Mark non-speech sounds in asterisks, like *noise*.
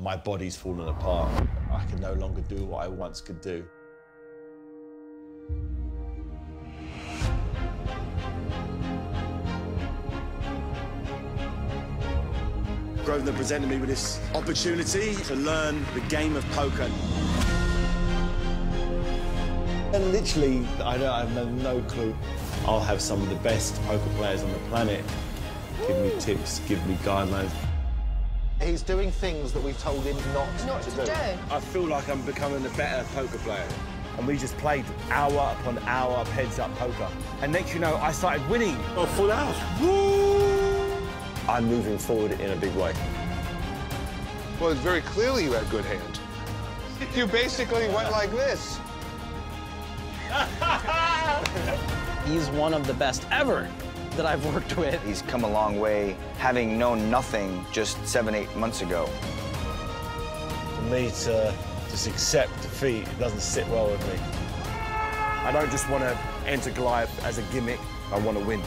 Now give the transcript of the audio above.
My body's fallen apart. I can no longer do what I once could do. Grosvenor presented me with this opportunity to learn the game of poker. And literally, I, don't, I have no clue. I'll have some of the best poker players on the planet give me tips, give me guidelines. He's doing things that we've told him not, Not to do. I feel like I'm becoming a better poker player. And we just played hour upon hour of heads-up poker. And next you know, I started winning. Oh, full house. I'm moving forward in a big way. Well, it's very clearly you had a good hand. You basically went like this. *laughs* He's one of the best ever that I've worked with. He's come a long way, having known nothing just seven, eight months ago. For me to just accept defeat, it doesn't sit well with me. I don't just want to enter Goliath as a gimmick, I want to win.